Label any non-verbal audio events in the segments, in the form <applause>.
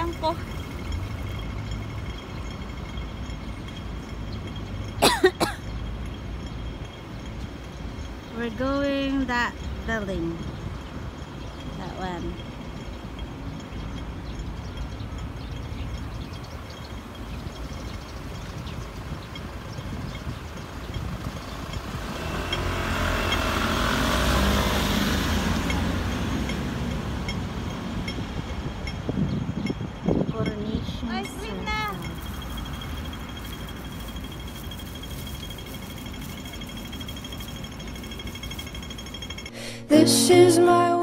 <coughs> We're going that building. That one. This is my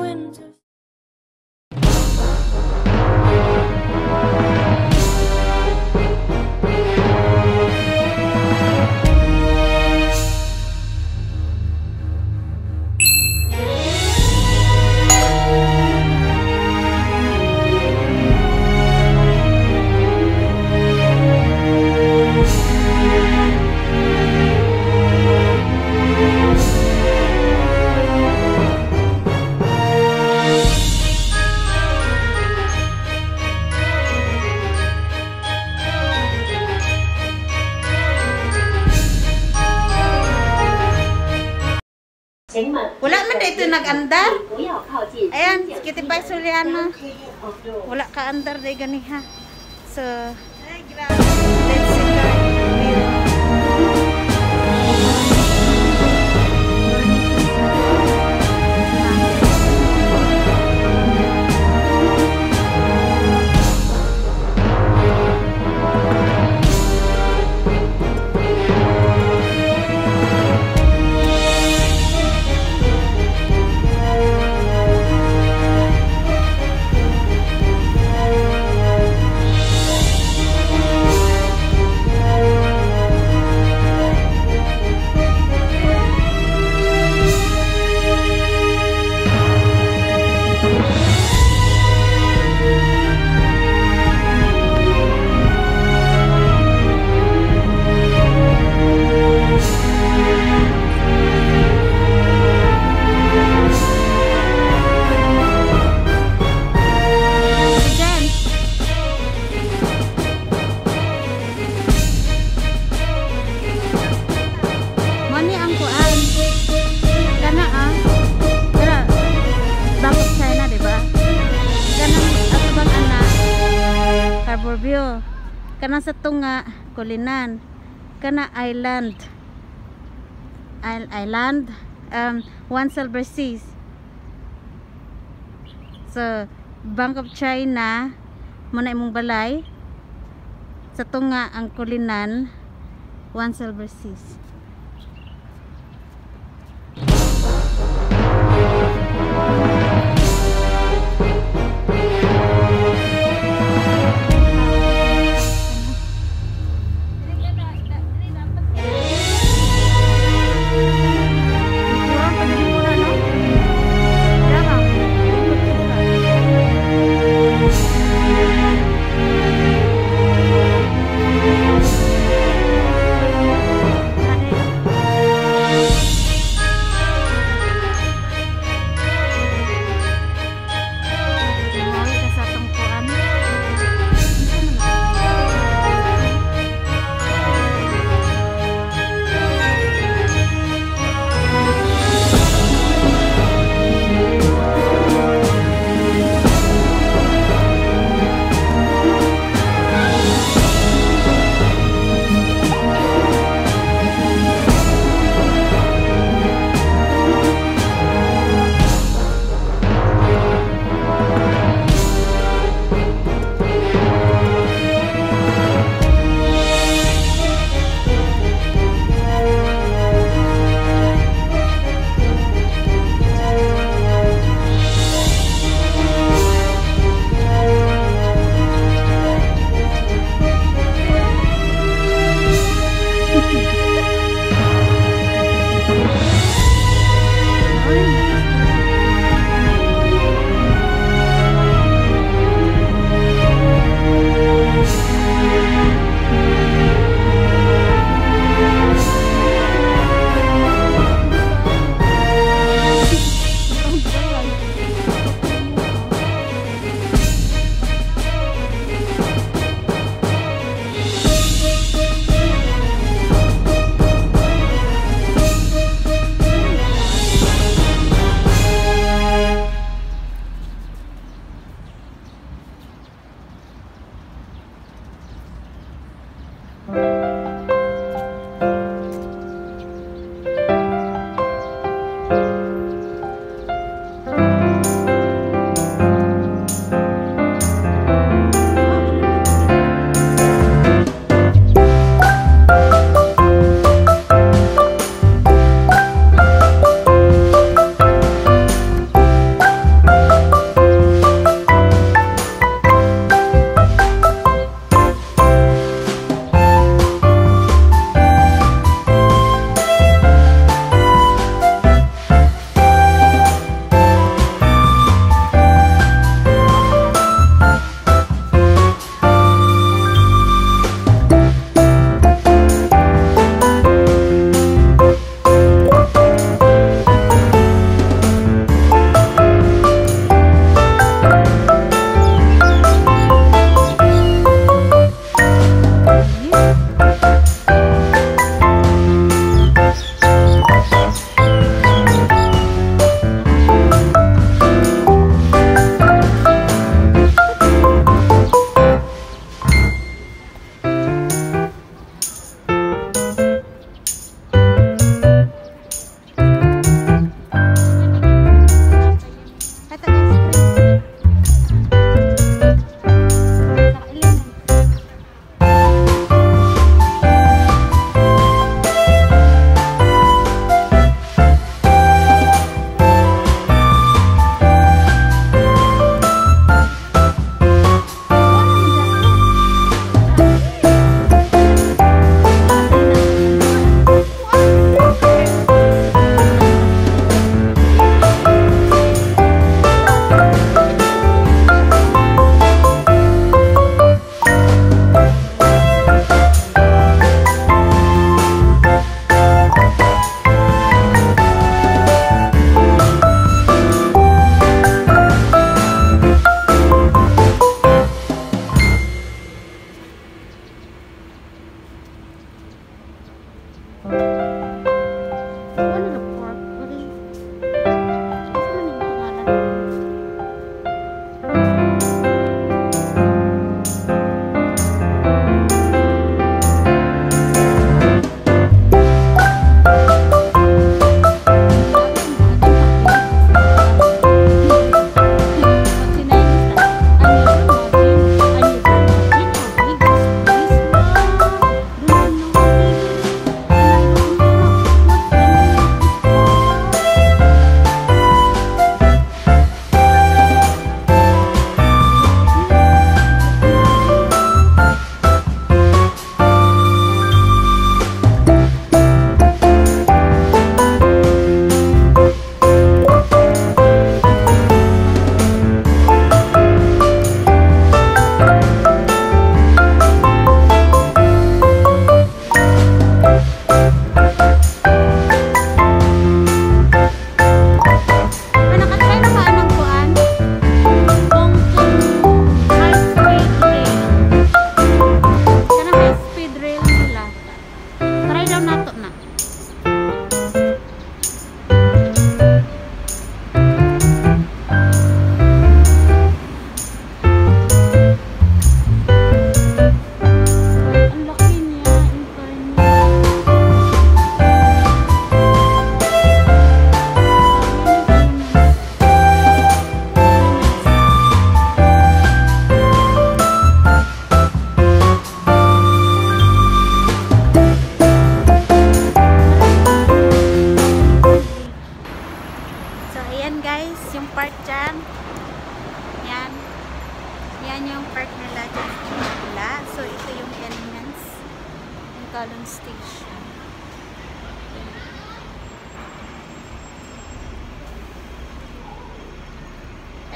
andar. Ayan, kitipay sulian mo. Wala ka andar day ganiha. So, Kana sa tunga, Kulinan. Kana island. Island. Um, One Silver Seas. So, Bank of China, muna imong balay. Sa tunga ang Kulinan, One Silver Seas.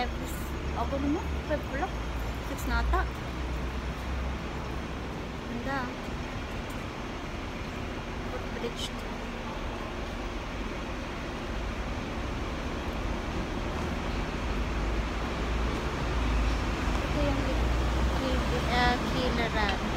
every, ako naman, 5 o'clock, 6 na ata. Ganda. Ah. Footbridge. Ito yung uh, eh, Kilaran.